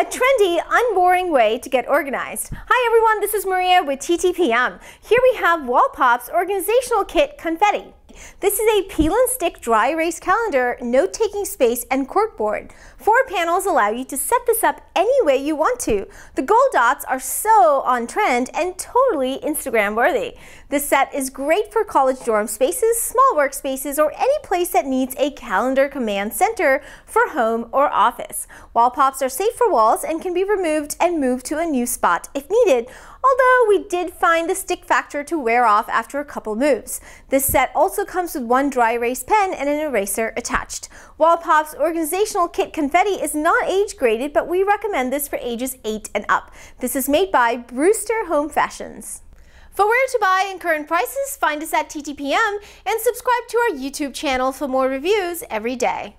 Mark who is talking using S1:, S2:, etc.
S1: a trendy, unboring way to get organized. Hi everyone, this is Maria with TTPM. Here we have Wall Pops organizational kit Confetti. This is a peel and stick dry erase calendar, note-taking space, and corkboard. Four panels allow you to set this up any way you want to. The gold dots are so on trend and totally Instagram worthy. This set is great for college dorm spaces, small workspaces, or any place that needs a calendar command center for home or office. Wall pops are safe for walls and can be removed and moved to a new spot if needed, although we did find the stick factor to wear off after a couple moves. This set also comes with one dry erase pen and an eraser attached. Wall Pops organizational kit confetti is not age graded, but we recommend this for ages 8 and up. This is made by Brewster Home Fashions. For where to buy and current prices, find us at TTPM and subscribe to our YouTube channel for more reviews every day.